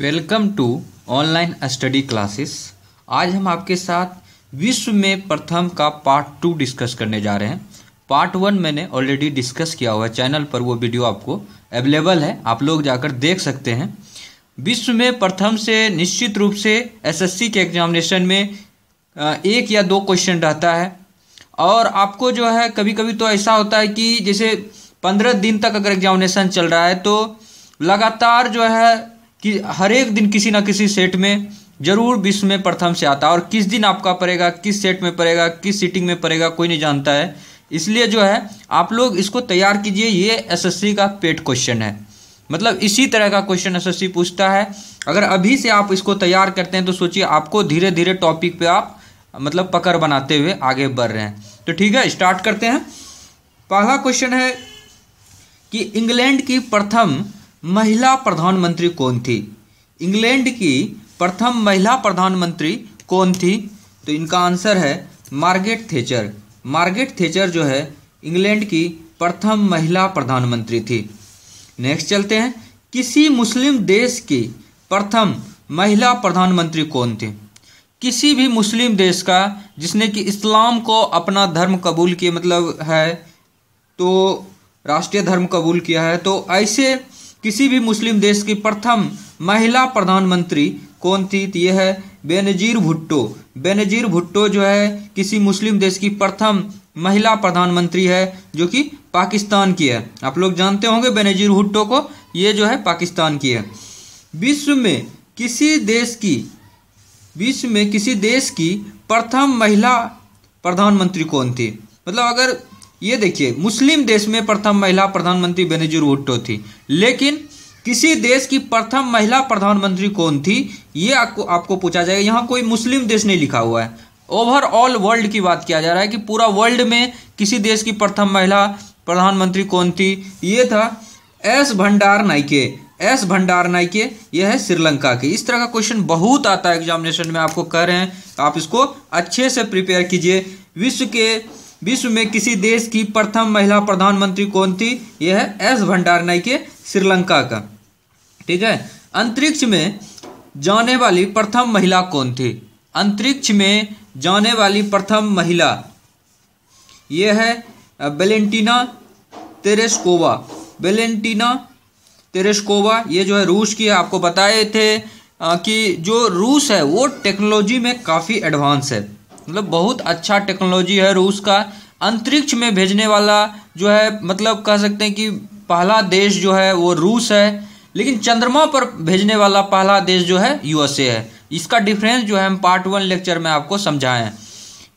Welcome to online study classes. आज हम आपके साथ विश्व में प्रथम का पार्ट टू डिस्कस करने जा रहे हैं। पार्ट वन मैंने ऑलरेडी डिस्कस किया हुआ है चैनल पर, वो वीडियो आपको अवेलेबल है, आप लोग जाकर देख सकते हैं। विश्व में प्रथम से निश्चित रूप से एसएससी के एग्जामिनेशन में एक या दो क्वेश्चन रहता है। और आपको जो है कभी कभी तो ऐसा होता है कि जैसे पंद्रह दिन तक अगर एग्जामिनेशन चल रहा है तो लगातार जो है कि हर एक दिन किसी ना किसी सेट में ज़रूर विश्व में प्रथम से आता है। और किस दिन आपका पड़ेगा, किस सेट में पड़ेगा, किस सीटिंग में पड़ेगा, कोई नहीं जानता है। इसलिए जो है, आप लोग इसको तैयार कीजिए। ये एसएससी का पेट क्वेश्चन है। मतलब इसी तरह का क्वेश्चन एसएससी पूछता है। अगर अभी से आप इसको तैयार करते हैं तो सोचिए, आपको धीरे धीरे टॉपिक पे आप मतलब पकड़ बनाते हुए आगे बढ़ रहे हैं। तो ठीक है स्टार्ट करते हैं। पहला क्वेश्चन है कि इंग्लैंड की प्रथम महिला प्रधानमंत्री कौन थी? इंग्लैंड की प्रथम महिला प्रधानमंत्री कौन थी? तो इनका आंसर है मार्गेट थेचर। मार्गेट थेचर जो है, इंग्लैंड की प्रथम महिला प्रधानमंत्री थी। नेक्स्ट चलते हैं। किसी मुस्लिम देश की प्रथम महिला प्रधानमंत्री कौन थी? किसी भी मुस्लिम देश का, जिसने कि इस्लाम को अपना धर्म कबूल किया मतलब है तो राष्ट्रीय धर्म कबूल किया है तो ऐसे किसी भी मुस्लिम देश की प्रथम महिला प्रधानमंत्री कौन थी? तो यह है बेनजीर भुट्टो। बेनजीर भुट्टो जो है, किसी मुस्लिम देश की प्रथम महिला प्रधानमंत्री है, जो कि पाकिस्तान की है। आप लोग जानते होंगे बेनजीर भुट्टो को, ये जो है पाकिस्तान की है। विश्व में किसी देश की, विश्व में किसी देश की प्रथम महिला प्रधानमंत्री कौन थी? मतलब अगर ये देखिए, मुस्लिम देश में प्रथम महिला प्रधानमंत्री बेनजीर भुट्टो थी, लेकिन किसी देश की प्रथम महिला प्रधानमंत्री कौन थी, ये आपको आपको पूछा जाएगा। यहाँ कोई मुस्लिम देश नहीं लिखा हुआ है। ओवरऑल वर्ल्ड की बात किया जा रहा है कि पूरा वर्ल्ड में किसी देश की प्रथम महिला प्रधानमंत्री कौन थी, ये था एस भंडार नाइके। एस भंडार नाइके, यह है श्रीलंका की। इस तरह का क्वेश्चन बहुत आता है एग्जामिनेशन में, आपको कह रहे हैं, आप इसको अच्छे से प्रिपेयर कीजिए। विश्व के विश्व में किसी देश की प्रथम महिला प्रधानमंत्री कौन थी? यह है एस भंडारनाई के श्रीलंका का। ठीक है? अंतरिक्ष में जाने वाली प्रथम महिला कौन थी? अंतरिक्ष में जाने वाली प्रथम महिला यह है बेलेंटीना तेरेस्कोवा बेलेंटीना तेरेस्कोवा ये जो है रूस की है, आपको बताए थे कि जो रूस है, वो टेक्नोलॉजी में काफ़ी एडवांस है। मतलब बहुत अच्छा टेक्नोलॉजी है रूस का अंतरिक्ष में भेजने वाला जो है मतलब कह सकते हैं कि पहला देश जो है वो रूस है। लेकिन चंद्रमा पर भेजने वाला पहला देश जो है यूएसए है। इसका डिफरेंस जो है, हम पार्ट वन लेक्चर में आपको समझाए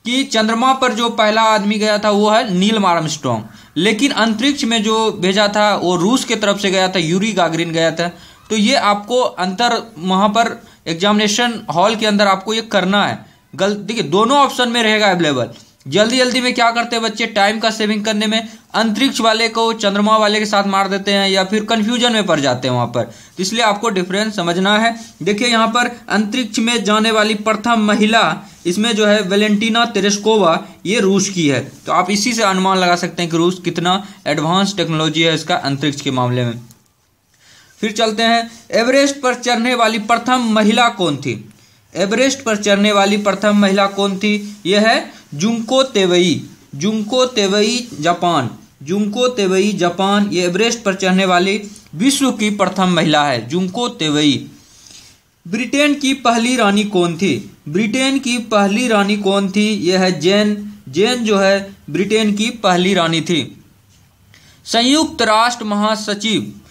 कि चंद्रमा पर जो पहला आदमी गया था, वो है नील मार्मस्ट्रॉन्ग लेकिन अंतरिक्ष में जो भेजा था, वो रूस के तरफ़ से गया था यूरी गागरिन गया था। तो ये आपको अंतर, वहाँ पर एग्जामिनेशन हॉल के अंदर आपको ये करना है। गलत, देखिए, दोनों ऑप्शन में रहेगा अवेलेबल जल्दी जल्दी में क्या करते हैं बच्चे? टाइम का सेविंग करने में अंतरिक्ष वाले को चंद्रमा वाले के साथ मार देते हैं या फिर कंफ्यूजन में पड़ जाते हैं वहाँ पर। इसलिए आपको डिफरेंस समझना है। देखिए, यहाँ पर अंतरिक्ष में जाने वाली प्रथम महिला, इसमें जो है वेलेंटीना तेरेस्कोवा ये रूस की है। तो आप इसी से अनुमान लगा सकते हैं कि रूस कितना एडवांस टेक्नोलॉजी है इसका अंतरिक्ष के मामले में। फिर चलते हैं। एवरेस्ट पर चढ़ने वाली प्रथम महिला कौन थी? एवरेस्ट पर चढ़ने वाली प्रथम महिला कौन थी? यह है Junko Tabei. Junko Tabei, Japan. Junko Tabei, Japan. ये एवरेस्ट पर चढ़ने वाली विश्व की प्रथम महिला है, जुंको तेवई। ब्रिटेन की पहली रानी कौन थी? ब्रिटेन की पहली रानी कौन थी? यह है जैन। जैन जो है, ब्रिटेन की पहली रानी थी। संयुक्त राष्ट्र महासचिव।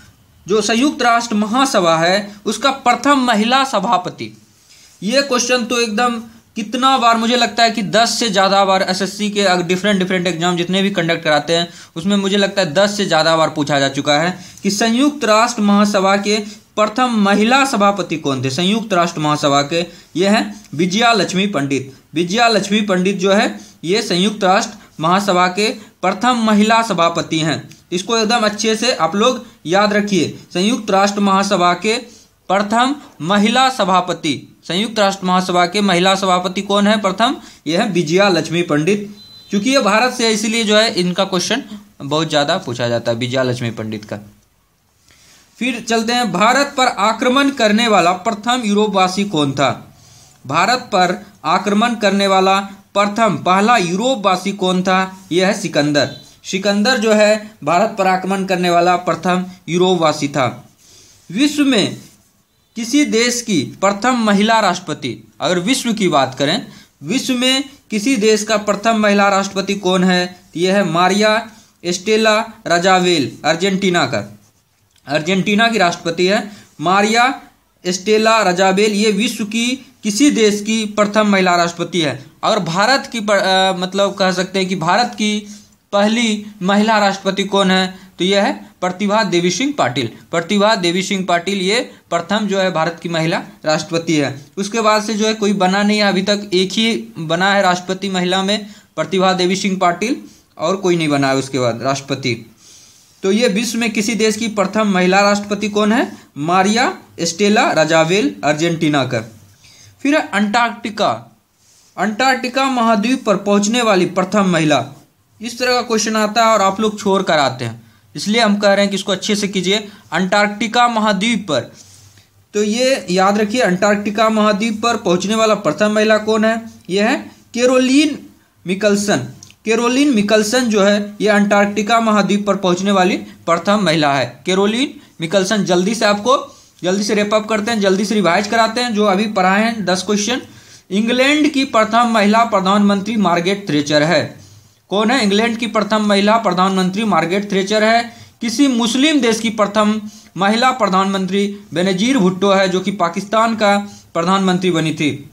जो संयुक्त राष्ट्र महासभा है, उसका प्रथम महिला सभापति। ये क्वेश्चन तो एकदम कितना बार मुझे लगता है कि 10 से ज़्यादा बार एसएससी के डिफरेंट डिफरेंट एग्ज़ाम जितने भी कंडक्ट कराते हैं, उसमें मुझे लगता है 10 से ज़्यादा बार पूछा जा चुका है कि संयुक्त राष्ट्र महासभा के प्रथम महिला सभापति कौन थे? संयुक्त राष्ट्र महासभा के, ये हैं विजया लक्ष्मी पंडित। विजया लक्ष्मी पंडित जो है, ये संयुक्त राष्ट्र महासभा के प्रथम महिला सभापति हैं। इसको एकदम अच्छे से आप लोग याद रखिए। संयुक्त राष्ट्र महासभा के प्रथम महिला सभापति। संयुक्त राष्ट्र महासभा के महिला सभापति कौन है? प्रथम यह है विजया लक्ष्मी पंडित। क्योंकि ये भारत से इसीलिए जो है, इनका क्वेश्चन बहुत ज़्यादा पूछा जाता है, विजया लक्ष्मी पंडित का। फिर चलते हैं, भारत पर आक्रमण करने वाला प्रथम यूरोपवासी कौन था? भारत पर आक्रमण करने वाला प्रथम पहला यूरोपवासी कौन था? यह है सिकंदर। सिकंदर जो है, भारत पर आक्रमण करने वाला प्रथम यूरोपवासी था। विश्व में किसी देश की प्रथम महिला राष्ट्रपति। अगर विश्व की बात करें विश्व में किसी देश का प्रथम महिला राष्ट्रपति कौन है? यह है मारिया एस्टेला राजावेल अर्जेंटीना का। अर्जेंटीना की राष्ट्रपति है मारिया एस्टेला रजाबेल ये विश्व की किसी देश की प्रथम महिला राष्ट्रपति है। अगर भारत की पर, आ, मतलब कह सकते हैं कि भारत की पहली महिला राष्ट्रपति कौन है तो यह है प्रतिभा देवी सिंह पाटिल। प्रतिभा देवी सिंह पाटिल ये प्रथम जो है भारत की महिला राष्ट्रपति है। उसके बाद से जो है कोई बना नहीं है, अभी तक एक ही बना है राष्ट्रपति महिला में, प्रतिभा देवी सिंह पाटिल, और कोई नहीं बना है उसके बाद राष्ट्रपति। तो ये विश्व में किसी देश की प्रथम महिला राष्ट्रपति कौन है? मारिया एस्टेला राजावेल अर्जेंटीना का फिर अंटार्कटिका। अंटार्कटिका महाद्वीप पर पहुँचने वाली प्रथम महिला। इस तरह का क्वेश्चन आता है और आप लोग छोड़ कर आते हैं। इसलिए हम कह रहे हैं कि इसको अच्छे से कीजिए। अंटार्कटिका महाद्वीप पर। तो ये याद रखिए, अंटार्कटिका महाद्वीप पर पहुँचने वाला प्रथम महिला कौन है? यह है केरोलिन मिकलसन। केरोलिन मिकलसन जो है, ये अंटार्कटिका महाद्वीप पर पहुँचने वाली प्रथम महिला है। केरोलिन मिकलसन, जल्दी से आपको, जल्दी से रेपअप करते हैं, जल्दी से रिवाइज कराते हैं, जो अभी पढ़ाए हैं। दस क्वेश्चन इंग्लैंड की प्रथम महिला प्रधानमंत्री मार्गेट थ्रेचर है। कौन है? इंग्लैंड की प्रथम महिला प्रधानमंत्री मार्गेट थ्रेचर है। किसी मुस्लिम देश की प्रथम महिला प्रधानमंत्री बेनजीर भुट्टो है, जो कि पाकिस्तान का प्रधानमंत्री बनी थी।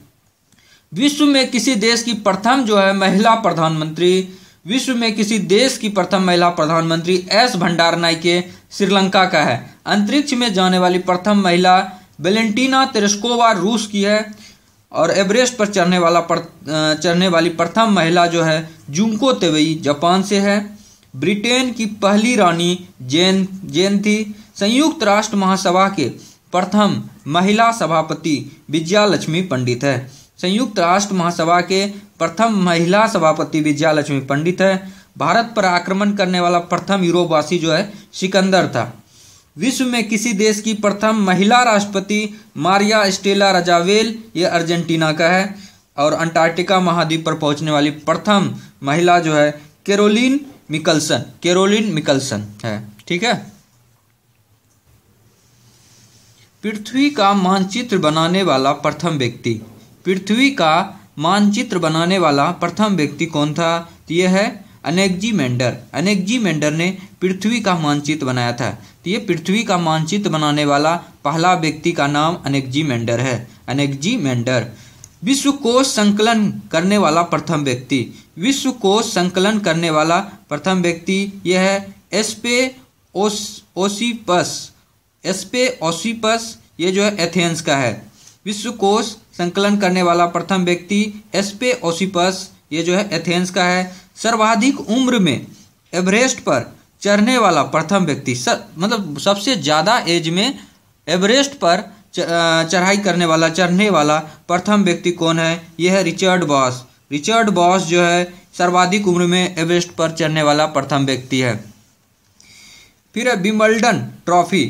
विश्व में किसी देश की प्रथम जो है महिला प्रधानमंत्री, विश्व में किसी देश की प्रथम महिला प्रधानमंत्री एस भंडार नाइके श्रीलंका का है। अंतरिक्ष में जाने वाली प्रथम महिला वेलेंटीना तेरेस्कोवा रूस की है। और एवरेस्ट पर चढ़ने वाला पर चढ़ने वाली प्रथम महिला जो है जुंको तेवई, जापान से है। ब्रिटेन की पहली रानी जैन जैन थी। संयुक्त राष्ट्र महासभा के प्रथम महिला सभापति विजया लक्ष्मी पंडित है। संयुक्त राष्ट्र महासभा के प्रथम महिला सभापति विजया लक्ष्मी पंडित है। भारत पर आक्रमण करने वाला प्रथम यूरोपवासी जो है, सिकंदर था। विश्व में किसी देश की प्रथम महिला राष्ट्रपति मारिया स्टेला रजावेल, ये अर्जेंटीना का है, और अंटार्कटिका महाद्वीप पर पहुँचने वाली प्रथम महिला जो है, केरोलिन मिकलसन केरोलिन मिकलसन है, ठीक है? पृथ्वी का मानचित्र बनाने वाला प्रथम व्यक्ति। पृथ्वी का मानचित्र बनाने वाला प्रथम व्यक्ति कौन था? यह है अनेकजी मेंडर। अनेकजी मेंडर ने पृथ्वी का मानचित्र बनाया था। तो ये पृथ्वी का मानचित्र बनाने वाला पहला व्यक्ति का नाम अनेकजी मेंडर है। अनेकजी मेंडर। विश्व कोश संकलन करने वाला प्रथम व्यक्ति। विश्व कोश संकलन करने वाला प्रथम व्यक्ति यह है एस्पे ओस ओसीपस। एस्पे ओसीपस ये जो है एथेंस का है। विश्व कोश संकलन करने वाला प्रथम व्यक्ति एस्पे ओसिपस ये जो है एथेंस का है। सर्वाधिक उम्र में एवरेस्ट पर चढ़ने वाला प्रथम व्यक्ति मतलब सबसे ज़्यादा एज में एवरेस्ट पर चढ़ाई करने वाला, चढ़ने वाला प्रथम व्यक्ति कौन है? यह है रिचर्ड बॉस। रिचर्ड बॉस जो है, सर्वाधिक उम्र में एवरेस्ट पर चढ़ने वाला प्रथम व्यक्ति है। फिर है विमल्डन ट्रॉफी।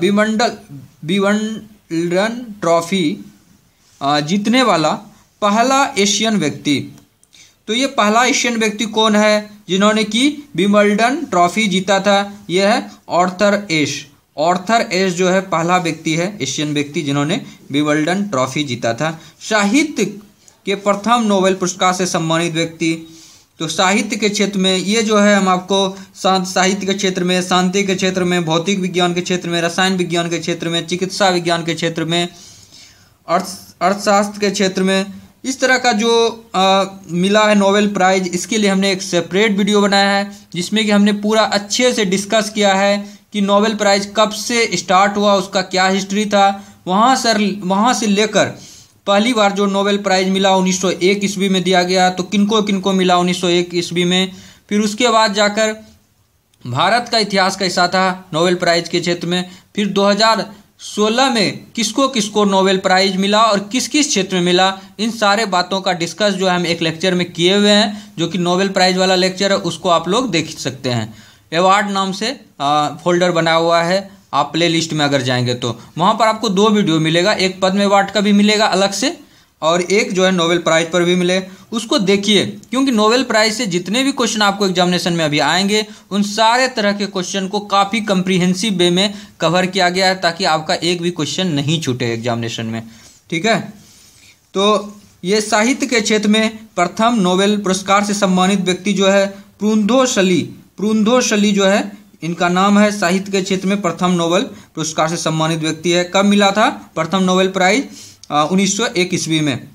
विमंडल विमंडन ट्रॉफी जीतने वाला पहला एशियन व्यक्ति। तो ये पहला एशियन व्यक्ति कौन है जिन्होंने की विमल्डन ट्रॉफी जीता था? यह है ऑर्थर एश। ऑर्थर एश जो है पहला व्यक्ति है, एशियन व्यक्ति जिन्होंने विमल्डन ट्रॉफी जीता था। साहित्य के प्रथम नोबेल पुरस्कार से सम्मानित व्यक्ति। तो साहित्य के क्षेत्र में ये जो है, हम आपको साहित्य के क्षेत्र में, शांति के क्षेत्र में, भौतिक विज्ञान के क्षेत्र में, रसायन विज्ञान के क्षेत्र में, चिकित्सा विज्ञान के क्षेत्र में अर्थ अर्थशास्त्र के क्षेत्र में इस तरह का जो आ, मिला है नोबेल प्राइज इसके लिए हमने एक सेपरेट वीडियो बनाया है जिसमें कि हमने पूरा अच्छे से डिस्कस किया है कि नोबेल प्राइज कब से स्टार्ट हुआ उसका क्या हिस्ट्री था। वहाँ सर वहाँ से लेकर पहली बार जो नोबेल प्राइज मिला 1901 ईस्वी में दिया गया तो किनको किनको मिला 1901 ईस्वी में। फिर उसके बाद जाकर भारत का इतिहास कैसा था नोबेल प्राइज के क्षेत्र में। फिर 2016 में किसको किसको नोबेल प्राइज मिला और किस किस क्षेत्र में मिला इन सारे बातों का डिस्कस जो है हम एक लेक्चर में किए हुए हैं जो कि नोबेल प्राइज वाला लेक्चर है उसको आप लोग देख सकते हैं। एवार्ड नाम से आ, फोल्डर बना हुआ है आप प्ले लिस्ट में अगर जाएँगे तो। वहाँ पर आपको दो वीडियो मिलेगा एक पद्म अवार्ड का भी मिलेगा अलग से और एक जो है नोबेल प्राइज पर भी मिले। उसको देखिए, क्योंकि नोबेल प्राइज से जितने भी क्वेश्चन आपको एग्जामिनेशन में अभी आएँगे, उन सारे तरह के क्वेश्चन को काफ़ी कंप्रीहेंसिव वे में कवर किया गया है, ताकि आपका एक भी क्वेश्चन नहीं छूटे एग्जामिनेशन में। ठीक है? तो ये साहित्य के क्षेत्र में प्रथम नोबेल पुरस्कार से सम्मानित व्यक्ति जो है प्रुंधोशली प्रुंधोशली जो है, इनका नाम है साहित्य के क्षेत्र में प्रथम नोबेल पुरस्कार से सम्मानित व्यक्ति है। कब मिला था? प्रथम नोबेल प्राइज उन्नीस सौ एक ईस्वी में।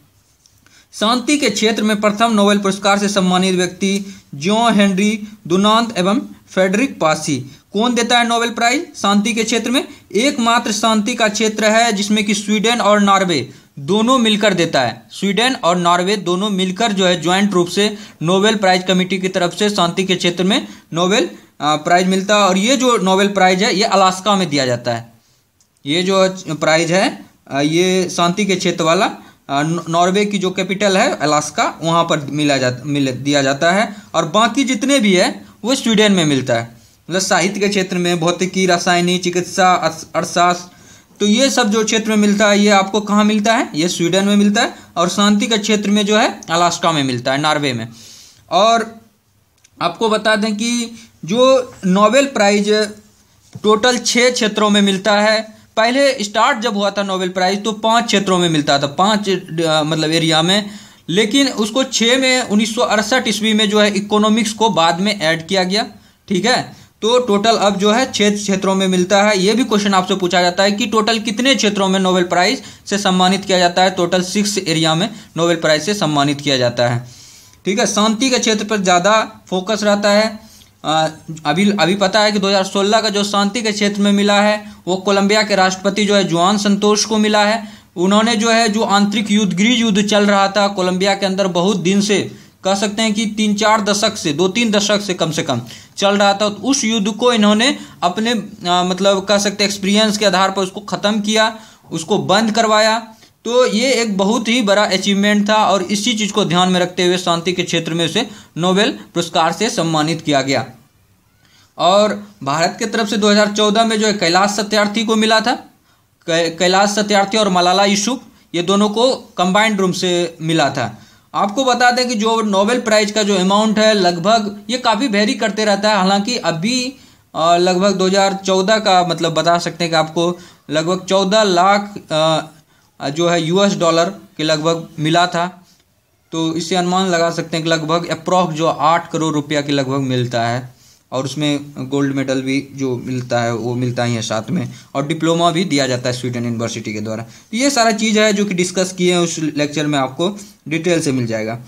शांति के क्षेत्र में प्रथम नोबेल पुरस्कार से सम्मानित व्यक्ति जो हेनरी दुनांत एवं फेडरिक पासी। कौन देता है नोबेल प्राइज? शांति के क्षेत्र में एकमात्र शांति का क्षेत्र है, जिसमें कि स्वीडन और नॉर्वे दोनों मिलकर देता है। स्वीडन और नॉर्वे दोनों मिलकर जो है ज्वाइंट रूप से नोबेल प्राइज कमेटी की तरफ़ से शांति के क्षेत्र में नोबेल प्राइज मिलता है। और ये जो नोबेल प्राइज है, ये अलास्का में दिया जाता है। ये जो प्राइज है ये शांति के क्षेत्र वाला नॉर्वे की जो कैपिटल है, अलास्का, वहाँ पर मिला जा मिल, दिया जाता है। और बाकी जितने भी है, वो स्वीडन में मिलता है। मतलब साहित्य के क्षेत्र में, भौतिकी, रासायनिक, चिकित्सा अर्थशास्त्र तो ये सब जो क्षेत्र में मिलता है, ये आपको कहाँ मिलता है? ये स्वीडन में मिलता है। और शांति का क्षेत्र में जो है, अलास्का में मिलता है, नॉर्वे में। और आपको बता दें कि जो नोबेल प्राइज, टोटल छः क्षेत्रों में मिलता है। पहले स्टार्ट जब हुआ था नोबेल प्राइज तो पाँच क्षेत्रों में मिलता था, पाँच मतलब एरिया में। लेकिन उसको छः में, उन्नीस सौ अड़सठ ईस्वी में जो है इकोनॉमिक्स को बाद में ऐड किया गया, ठीक है? तो टोटल अब जो है छः क्षेत्रों में मिलता है। ये भी क्वेश्चन आपसे पूछा जाता है कि टोटल कितने क्षेत्रों में नोबेल प्राइज से सम्मानित किया जाता है? टोटल सिक्स एरिया में नोबेल प्राइज से सम्मानित किया जाता है। ठीक है, शांति के क्षेत्र पर ज़्यादा फोकस रहता है। अभी अभी पता है कि 2016 का जो शांति के क्षेत्र में मिला है वो कोलंबिया के राष्ट्रपति जो है जुआन संतोष को मिला है। उन्होंने जो है जो आंतरिक युद्ध गृह युद्ध चल रहा था कोलंबिया के अंदर बहुत दिन से कह सकते हैं कि तीन चार दशक से दो तीन दशक से कम से कम चल रहा था। तो उस युद्ध को इन्होंने अपने आ, मतलब कह सकते एक्सपीरियंस के आधार पर उसको ख़त्म किया उसको बंद करवाया। तो ये एक बहुत ही बड़ा अचीवमेंट था और इसी चीज़ को ध्यान में रखते हुए शांति के क्षेत्र में उसे नोबेल पुरस्कार से सम्मानित किया गया। और भारत के तरफ़ से 2014 में जो है कैलाश सत्यार्थी को मिला था कैलाश सत्यार्थी और मलाला यूसुफ, ये दोनों को कंबाइंड रूम से मिला था। आपको बता दें कि जो नोबेल प्राइज का जो अमाउंट है, लगभग ये काफ़ी वेरी करते रहता है। हालाँकि अभी लगभग 2014 का मतलब बता सकते हैं कि आपको लगभग 14 लाख जो है यूएस डॉलर के लगभग मिला था तो इससे अनुमान लगा सकते हैं कि लगभग अप्रॉक्स जो आठ करोड़ रुपया के लगभग मिलता है, और उसमें गोल्ड मेडल भी जो मिलता है, वो मिलता ही है साथ में, और डिप्लोमा भी दिया जाता है स्वीडन यूनिवर्सिटी के द्वारा। तो ये सारा चीज़ है जो कि डिस्कस किए हैं, उस लेक्चर में आपको डिटेल से मिल जाएगा।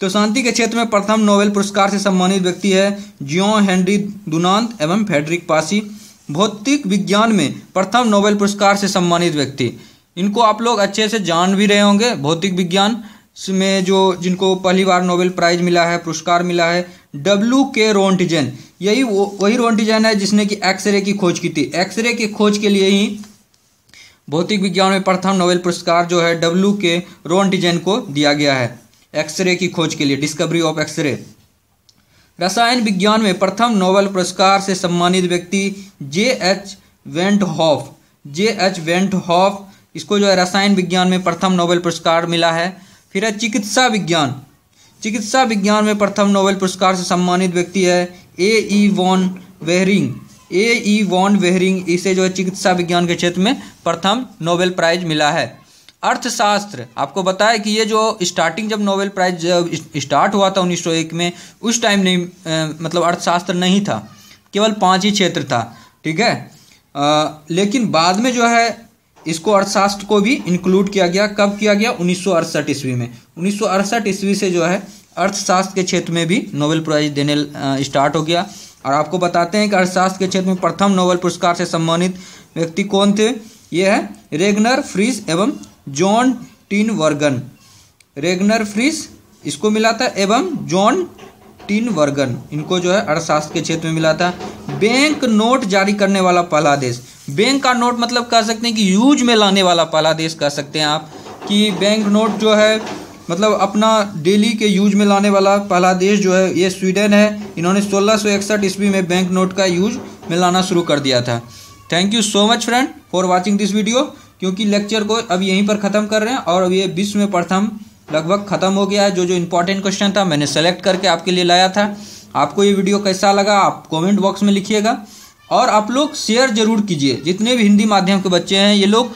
तो शांति के क्षेत्र में प्रथम नोबेल पुरस्कार से सम्मानित व्यक्ति है जियो हेनरी दुनांत एवं फेडरिक पासी भौतिक विज्ञान में प्रथम नोबेल पुरस्कार से सम्मानित व्यक्ति। इनको आप लोग अच्छे से जान भी रहे होंगे, भौतिक विज्ञान में जो जिनको पहली बार नोबेल प्राइज मिला है, पुरस्कार मिला है डब्ल्यू के रोन्टिजन यही वो, वही रोन्टिजन है जिसने कि एक्सरे की खोज की थी। एक्सरे की खोज के लिए ही भौतिक विज्ञान में प्रथम नोबेल पुरस्कार जो है डब्ल्यू के रोन्टिजन को दिया गया है एक्सरे की खोज के लिए डिस्कवरी ऑफ़ एक्सरे रसायन विज्ञान में प्रथम नोबेल पुरस्कार से सम्मानित व्यक्ति J H van't Hoff J H van't Hoff इसको जो है रसायन विज्ञान में प्रथम नोबेल पुरस्कार मिला है। फिर है चिकित्सा विज्ञान। चिकित्सा विज्ञान में प्रथम नोबेल पुरस्कार से सम्मानित व्यक्ति है A E von Behring. A E von Behring इसे जो है चिकित्सा विज्ञान के क्षेत्र में प्रथम नोबेल प्राइज मिला है। अर्थशास्त्र आपको बताया कि ये जो स्टार्टिंग जब नोबेल प्राइज स्टार्ट हुआ था 1901 में उस टाइम नहीं आ, मतलब अर्थशास्त्र नहीं था। केवल पाँच ही क्षेत्र था ठीक है? आ, लेकिन बाद में जो है इसको अर्थशास्त्र को भी इंक्लूड किया गया। कब किया गया? उन्नीस सौ अड़सठ ईस्वी में। उन्नीस सौ अड़सठ ईस्वी से जो है, अर्थशास्त्र के क्षेत्र में भी नोबेल प्राइज देने स्टार्ट हो गया। और आपको बताते हैं कि अर्थशास्त्र के क्षेत्र में प्रथम नोबेल पुरस्कार से सम्मानित व्यक्ति कौन थे? ये है रेगनर फ्रिस एवं Jan Tinbergen Ragnar Frisch इसको मिला था एवं जॉन टीन वर्गन, इनको जो है अर्थशास्त्र के क्षेत्र में मिला था। बैंक नोट जारी करने वाला पहला देश। बैंक का नोट मतलब कह सकते हैं कि यूज़ में लाने वाला पहला देश कह सकते हैं आप, कि बैंक नोट जो है मतलब अपना डेली के यूज़ में लाने वाला पहला देश जो है, ये स्वीडन है। इन्होंने सोलह ईस्वी में बैंक नोट का यूज़ में लाना शुरू कर दिया था। Thank you so much friend for watching this video क्योंकि लेक्चर को अब यहीं पर ख़त्म कर रहे हैं और अब ये विश्व में प्रथम लगभग ख़त्म हो गया है। जो जो इंपॉर्टेंट क्वेश्चन था, मैंने सेलेक्ट करके आपके लिए लाया था। आपको ये वीडियो कैसा लगा, आप कमेंट बॉक्स में लिखिएगा। और आप लोग शेयर ज़रूर कीजिए। जितने भी हिंदी माध्यम के बच्चे हैं, ये लोग,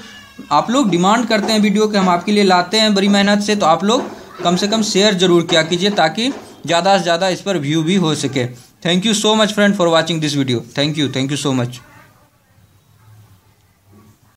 आप लोग डिमांड करते हैं वीडियो के, हम आपके लिए लाते हैं बड़ी मेहनत से तो आप लोग कम से कम शेयर ज़रूर किया कीजिए, ताकि ज़्यादा से ज़्यादा इस पर व्यू भी हो सके। Thank you so much friend for watching this video thank you thank you so much